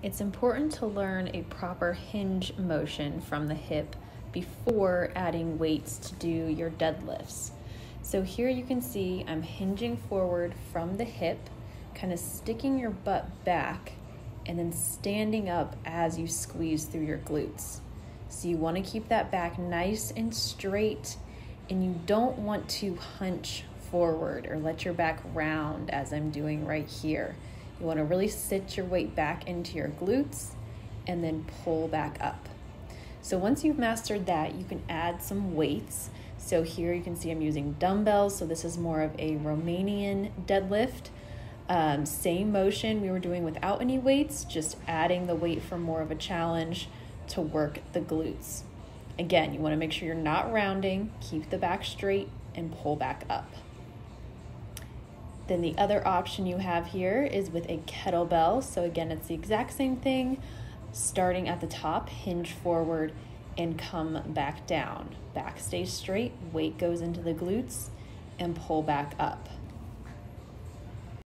It's important to learn a proper hinge motion from the hip before adding weights to do your deadlifts. So here you can see I'm hinging forward from the hip, kind of sticking your butt back, and then standing up as you squeeze through your glutes. So you want to keep that back nice and straight, and you don't want to hunch forward or let your back round as I'm doing right here. You want to really sit your weight back into your glutes and then pull back up. So once you've mastered that, you can add some weights. So here you can see I'm using dumbbells. So this is more of a Romanian deadlift. Um, same motion we were doing without any weights, just adding the weight for more of a challenge to work the glutes. Again, you want to make sure you're not rounding, keep the back straight, and pull back up. Then the other option you have here is with a kettlebell. So again, it's the exact same thing, starting at the top, hinge forward and come back down. Back stays straight, weight goes into the glutes and pull back up.